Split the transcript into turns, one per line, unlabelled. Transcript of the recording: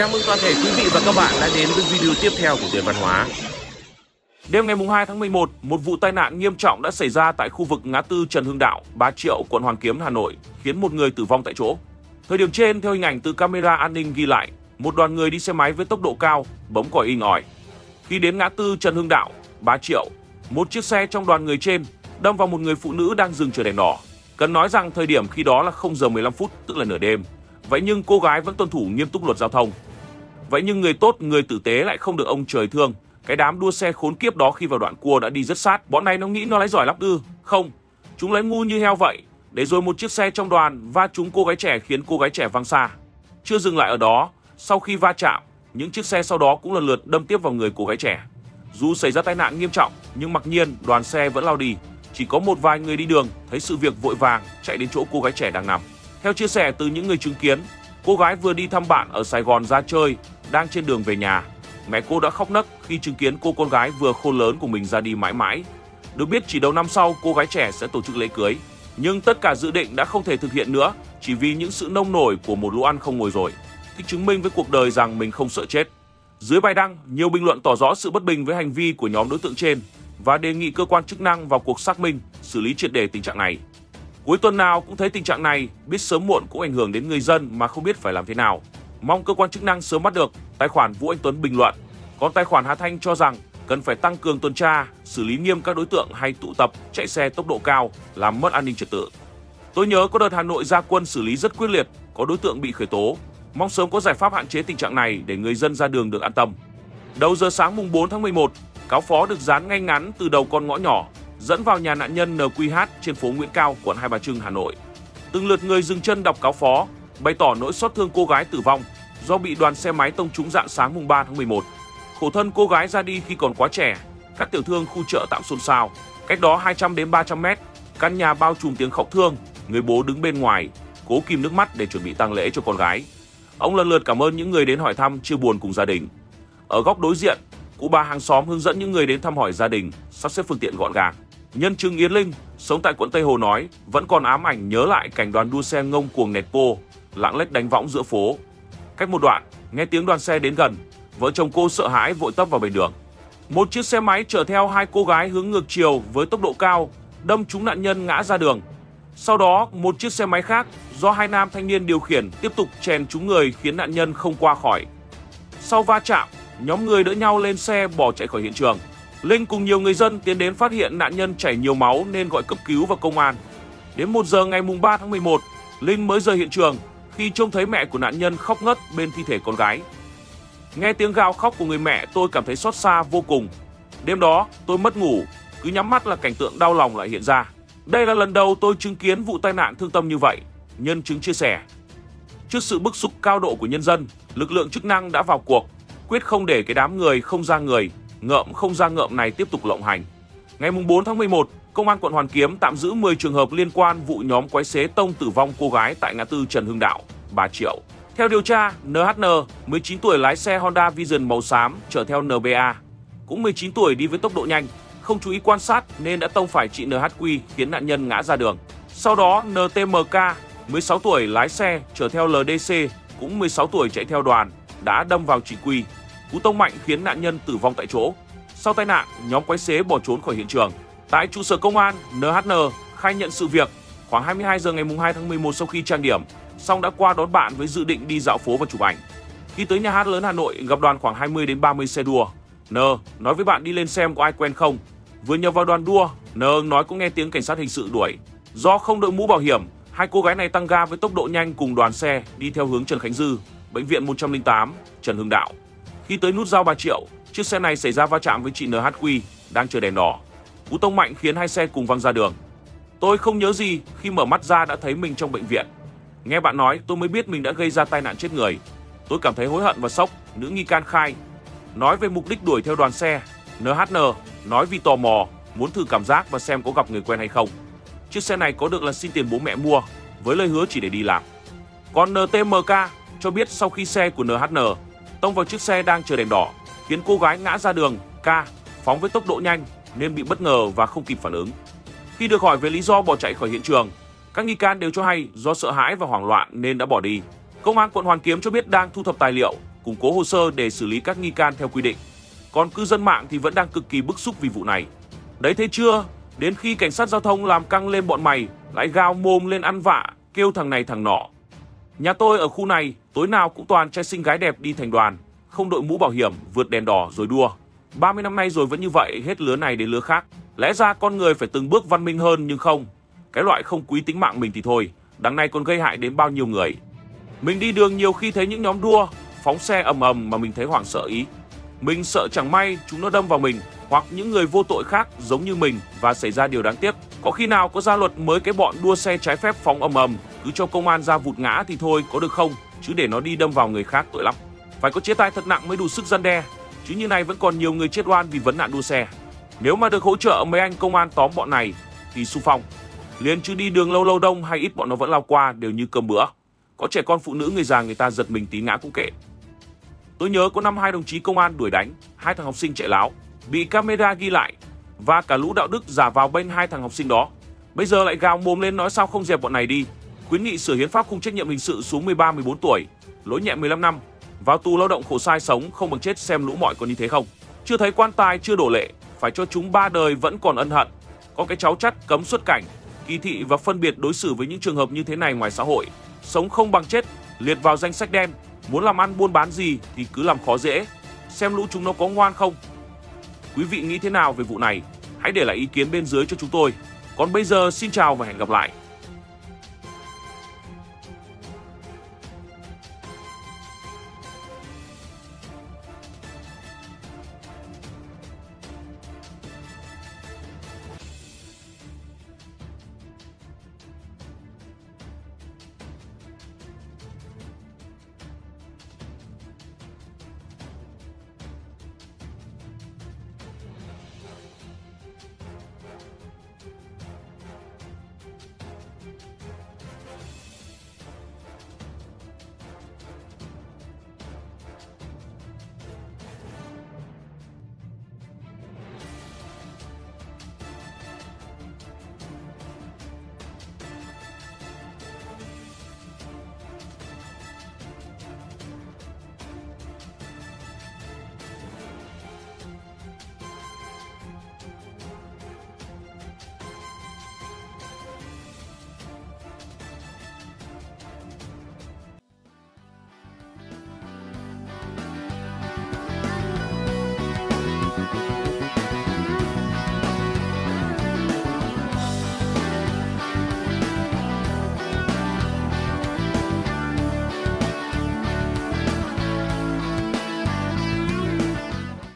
Chào mừng toàn thể quý vị và các bạn đã đến với video tiếp theo của Tuyển Văn Hóa. Đêm ngày 2 tháng 11, một vụ tai nạn nghiêm trọng đã xảy ra tại khu vực ngã tư Trần Hưng Đạo, Bá Triệu, quận Hoàn Kiếm, Hà Nội, khiến một người tử vong tại chỗ. Thời điểm trên, theo hình ảnh từ camera an ninh ghi lại, một đoàn người đi xe máy với tốc độ cao, bấm còi inh ỏi. Khi đến ngã tư Trần Hưng Đạo, Bá Triệu, một chiếc xe trong đoàn người trên đâm vào một người phụ nữ đang dừng chờ đèn đỏ. Cần nói rằng thời điểm khi đó là 0 giờ 15 phút, tức là nửa đêm. Vậy nhưng cô gái vẫn tuân thủ nghiêm túc luật giao thông. Vậy nhưng người tốt, người tử tế lại không được ông trời thương. Cái đám đua xe khốn kiếp đó khi vào đoạn cua đã đi rất sát. Bọn này nó nghĩ nó lấy giỏi lắm ư? Không, chúng lấy ngu như heo vậy. Để rồi một chiếc xe trong đoàn va trúng cô gái trẻ khiến cô gái trẻ văng xa. Chưa dừng lại ở đó, sau khi va chạm, những chiếc xe sau đó cũng lần lượt đâm tiếp vào người cô gái trẻ. Dù xảy ra tai nạn nghiêm trọng, nhưng mặc nhiên đoàn xe vẫn lao đi. Chỉ có một vài người đi đường thấy sự việc vội vàng chạy đến chỗ cô gái trẻ đang nằm. Theo chia sẻ từ những người chứng kiến, cô gái vừa đi thăm bạn ở Sài Gòn ra chơi, đang trên đường về nhà. Mẹ cô đã khóc nấc khi chứng kiến cô con gái vừa khôn lớn của mình ra đi mãi mãi. Được biết chỉ đầu năm sau cô gái trẻ sẽ tổ chức lễ cưới. Nhưng tất cả dự định đã không thể thực hiện nữa chỉ vì những sự nông nổi của một lũ ăn không ngồi rồi. Thích chứng minh với cuộc đời rằng mình không sợ chết. Dưới bài đăng, nhiều bình luận tỏ rõ sự bất bình với hành vi của nhóm đối tượng trên và đề nghị cơ quan chức năng vào cuộc xác minh, xử lý triệt đề tình trạng này. Cuối tuần nào cũng thấy tình trạng này, biết sớm muộn cũng ảnh hưởng đến người dân mà không biết phải làm thế nào. Mong cơ quan chức năng sớm bắt được. Tài khoản Vũ Anh Tuấn bình luận. Còn tài khoản Hà Thanh cho rằng cần phải tăng cường tuần tra, xử lý nghiêm các đối tượng hay tụ tập chạy xe tốc độ cao, làm mất an ninh trật tự. Tôi nhớ có đợt Hà Nội ra quân xử lý rất quyết liệt, có đối tượng bị khởi tố. Mong sớm có giải pháp hạn chế tình trạng này để người dân ra đường được an tâm. Đầu giờ sáng mùng 4 tháng 11, cáo phó được dán ngay ngắn từ đầu con ngõ nhỏ dẫn vào nhà nạn nhân NQH trên phố Nguyễn Cao, quận Hai Bà Trưng, Hà Nội. Từng lượt người dừng chân đọc cáo phó, bày tỏ nỗi xót thương cô gái tử vong do bị đoàn xe máy tông trúng dạng sáng mùng 3 tháng 11. Khổ thân cô gái ra đi khi còn quá trẻ, các tiểu thương khu chợ tạm xôn xao. Cách đó 200 đến 300 mét, căn nhà bao trùm tiếng khóc thương, người bố đứng bên ngoài, cố kìm nước mắt để chuẩn bị tang lễ cho con gái. Ông lần lượt cảm ơn những người đến hỏi thăm chia buồn cùng gia đình. Ở góc đối diện, cụ bà hàng xóm hướng dẫn những người đến thăm hỏi gia đình, sắp xếp phương tiện gọn gàng. Nhân chứng Yến Linh, sống tại quận Tây Hồ nói, vẫn còn ám ảnh nhớ lại cảnh đoàn đua xe ngông cuồng nẹt cô lạng lách đánh võng giữa phố. Cách một đoạn, nghe tiếng đoàn xe đến gần, vợ chồng cô sợ hãi vội tấp vào bên đường. Một chiếc xe máy chở theo hai cô gái hướng ngược chiều với tốc độ cao, đâm trúng nạn nhân ngã ra đường. Sau đó, một chiếc xe máy khác do hai nam thanh niên điều khiển tiếp tục chèn trúng người khiến nạn nhân không qua khỏi. Sau va chạm, nhóm người đỡ nhau lên xe bỏ chạy khỏi hiện trường. Linh cùng nhiều người dân tiến đến phát hiện nạn nhân chảy nhiều máu nên gọi cấp cứu và công an. Đến 1 giờ ngày mùng 3 tháng 11, Linh mới rời hiện trường khi trông thấy mẹ của nạn nhân khóc ngất bên thi thể con gái. Nghe tiếng gào khóc của người mẹ tôi cảm thấy xót xa vô cùng. Đêm đó tôi mất ngủ, cứ nhắm mắt là cảnh tượng đau lòng lại hiện ra. Đây là lần đầu tôi chứng kiến vụ tai nạn thương tâm như vậy, nhân chứng chia sẻ. Trước sự bức xúc cao độ của nhân dân, lực lượng chức năng đã vào cuộc, quyết không để cái đám người không ra người, ngợm không ra ngợm này tiếp tục lộng hành. Ngày 4 tháng 11, Công an quận Hoàn Kiếm tạm giữ 10 trường hợp liên quan vụ nhóm quái xế tông tử vong cô gái tại ngã tư Trần Hưng Đạo, Bà Triệu. Theo điều tra, NHN, 19 tuổi lái xe Honda Vision màu xám chở theo NBA, cũng 19 tuổi đi với tốc độ nhanh, không chú ý quan sát nên đã tông phải chị NHQ khiến nạn nhân ngã ra đường. Sau đó, NTMK, 16 tuổi lái xe chở theo LDC, cũng 16 tuổi chạy theo đoàn, đã đâm vào chị Quy. Cú tông mạnh khiến nạn nhân tử vong tại chỗ. Sau tai nạn, nhóm quái xế bỏ trốn khỏi hiện trường. Tại trụ sở công an, NHN khai nhận sự việc khoảng 22 giờ ngày 2 tháng 11 sau khi trang điểm, xong đã qua đón bạn với dự định đi dạo phố và chụp ảnh. Khi tới nhà hát lớn Hà Nội, gặp đoàn khoảng 20 đến 30 xe đua. N nói với bạn đi lên xem có ai quen không. Vừa nhập vào đoàn đua, N nói cũng nghe tiếng cảnh sát hình sự đuổi. Do không đội mũ bảo hiểm, hai cô gái này tăng ga với tốc độ nhanh cùng đoàn xe đi theo hướng Trần Khánh Dư, bệnh viện 108, Trần Hưng Đạo. Khi tới nút giao Bà Triệu, chiếc xe này xảy ra va chạm với chị NHQ đang chờ đèn đỏ. Cú tông mạnh khiến hai xe cùng văng ra đường. Tôi không nhớ gì khi mở mắt ra đã thấy mình trong bệnh viện. Nghe bạn nói tôi mới biết mình đã gây ra tai nạn chết người. Tôi cảm thấy hối hận và sốc, nữ nghi can khai. Nói về mục đích đuổi theo đoàn xe, NHN nói vì tò mò, muốn thử cảm giác và xem có gặp người quen hay không. Chiếc xe này có được là xin tiền bố mẹ mua, với lời hứa chỉ để đi làm. Còn NTMK cho biết sau khi xe của NHN tông vào chiếc xe đang chờ đèn đỏ, khiến cô gái ngã ra đường, K phóng với tốc độ nhanh nên bị bất ngờ và không kịp phản ứng. Khi được hỏi về lý do bỏ chạy khỏi hiện trường, các nghi can đều cho hay do sợ hãi và hoảng loạn nên đã bỏ đi. Công an quận Hoàn Kiếm cho biết đang thu thập tài liệu, củng cố hồ sơ để xử lý các nghi can theo quy định. Còn cư dân mạng thì vẫn đang cực kỳ bức xúc vì vụ này. Đấy thấy chưa, đến khi cảnh sát giao thông làm căng lên bọn mày, lại gào mồm lên ăn vạ, kêu thằng này thằng nọ. Nhà tôi ở khu này, tối nào cũng toàn trai xinh gái đẹp đi thành đoàn, không đội mũ bảo hiểm, vượt đèn đỏ rồi đua. 30 năm nay rồi vẫn như vậy, hết lứa này đến lứa khác. Lẽ ra con người phải từng bước văn minh hơn nhưng không. Cái loại không quý tính mạng mình thì thôi, đằng này còn gây hại đến bao nhiêu người. Mình đi đường nhiều khi thấy những nhóm đua, phóng xe ầm ầm mà mình thấy hoảng sợ ý. Mình sợ chẳng may chúng nó đâm vào mình hoặc những người vô tội khác giống như mình và xảy ra điều đáng tiếc. Có khi nào có ra luật mới cái bọn đua xe trái phép phóng ầm ầm cứ cho công an ra vụt ngã thì thôi có được không? Chứ để nó đi đâm vào người khác tội lắm. Phải có chế tài thật nặng mới đủ sức gian đe. Chứ như này vẫn còn nhiều người chết oan vì vấn nạn đua xe. Nếu mà được hỗ trợ mấy anh công an tóm bọn này thì xu phong. Liền chứ đi đường lâu lâu đông hay ít bọn nó vẫn lao qua đều như cơm bữa. Có trẻ con phụ nữ người già người ta giật mình tí ngã cũng kệ. Tôi nhớ có năm hai đồng chí công an đuổi đánh, hai thằng học sinh chạy láo, bị camera ghi lại và cả lũ đạo đức giả vào bên hai thằng học sinh đó. Bây giờ lại gào mồm lên nói sao không dẹp bọn này đi. Khuyến nghị sửa hiến pháp khung trách nhiệm hình sự xuống 13 14 tuổi, lỗi nhẹ 15 năm, vào tù lao động khổ sai sống không bằng chết xem lũ mọi còn như thế không. Chưa thấy quan tài chưa đổ lệ, phải cho chúng ba đời vẫn còn ân hận. Có cái cháu chắt cấm xuất cảnh, kỳ thị và phân biệt đối xử với những trường hợp như thế này ngoài xã hội. Sống không bằng chết, liệt vào danh sách đen, muốn làm ăn buôn bán gì thì cứ làm khó dễ. Xem lũ chúng nó có ngoan không? Quý vị nghĩ thế nào về vụ này? Hãy để lại ý kiến bên dưới cho chúng tôi. Còn bây giờ xin chào và hẹn gặp lại.